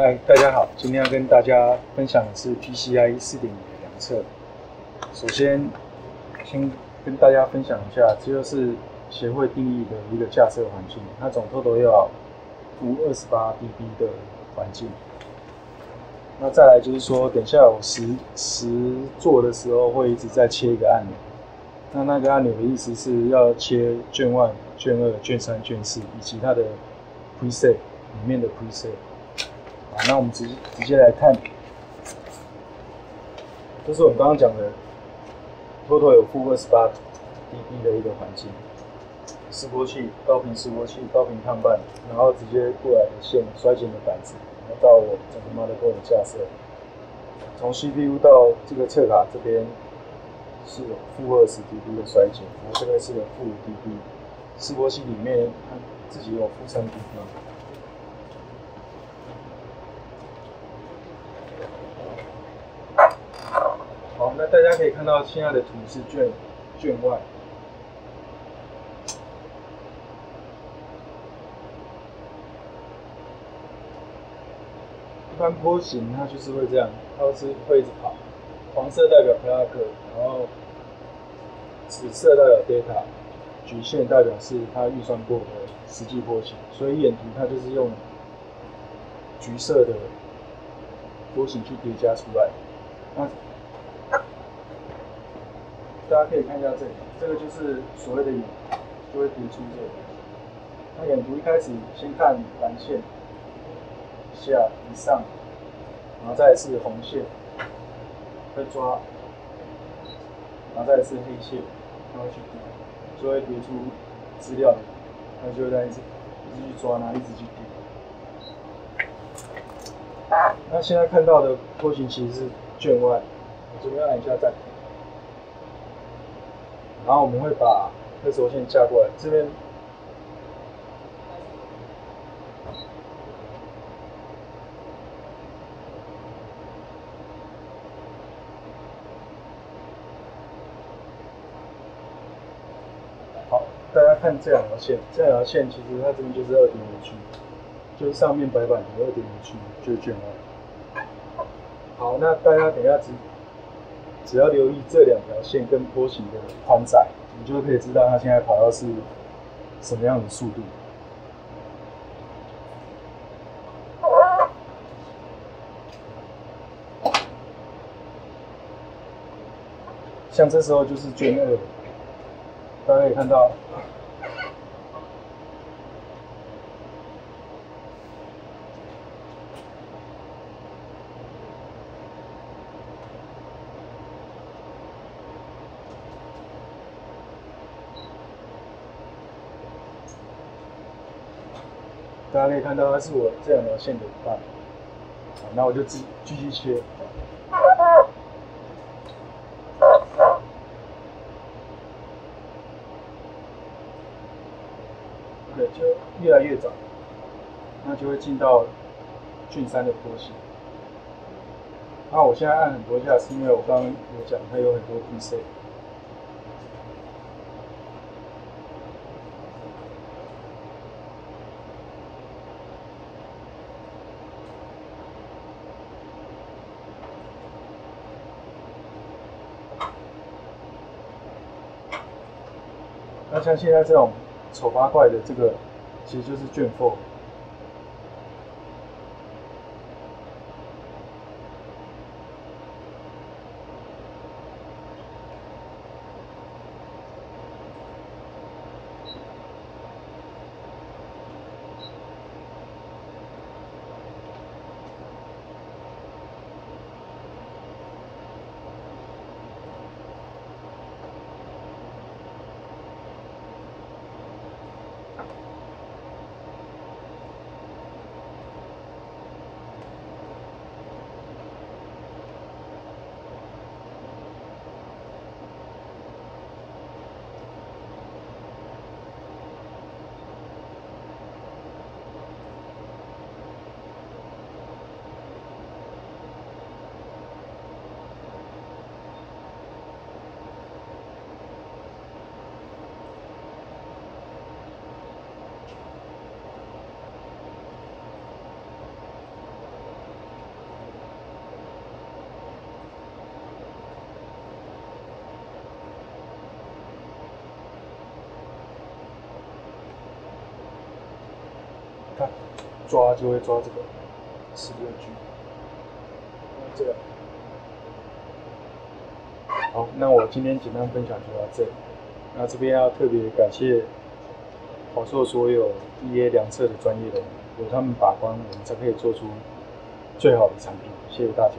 嗨，大家好，今天要跟大家分享的是 PCI 四点五的量测。首先，先跟大家分享一下，这就是协会定义的一个架设环境，它总 total 要负二十八 dB 的环境。那再来就是说，等下我实实做的时候会一直在切一个按钮。那那个按钮的意思是要切卷 one、卷二、卷三、卷四以及它的 preset 里面的 preset。那我们直直接来看，这是我们刚刚讲的偷偷有负二十八 dB 的一个环境，示波器、高频示波器、高频烫板，然后直接过来的线、衰减的板子。然后到我整个 motherboard 的架设，从 CPU 到这个侧卡这边是有负二十 dB 的衰减，然后这边是有负五 dB，示波器里面它自己有负三 dB。好，那大家可以看到现在的图是卷卷外。一般波形它就是会这样，它是会一直跑。黄色代表 clock，然后紫色代表 data，橘线代表是它预算过的实际波形。所以眼图它就是用橘色的波形去叠加出来。那大家可以看一下这里，这个就是所谓的眼，就会叠出这个。那眼图一开始先看蓝线。下以上，然后再是红线，再抓，然后再是黑线，然后去叠，就会叠出资料，那就会在一直一直去抓，然后一直去叠。那现在看到的波形其实是卷外，这边按一下暂停，然后我们会把这轴线架过来，这边。好大家看这两条线，这两条线其实它这边就是二点五 G，就是上面白板的二点五 G 就是卷二。好，那大家等下只只要留意这两条线跟波形的宽窄，你就可以知道它现在跑到是什么样的速度。像这时候就是卷二。大家可以看到，大家可以看到，它是我这两条线的一半。好，那我就继继续切。就越来越早，那就会进到俊山的波形。那我现在按很多下，是因为我刚刚有讲它有很多 PC。那像现在这种。丑八怪的这个，其实就是卷腹。看抓就会抓这个十六 G，这个。好，那我今天简单分享就到这里。那这边要特别感谢华硕所有 EA 量测的专业人员，有他们把关，我们才可以做出最好的产品。谢谢大家。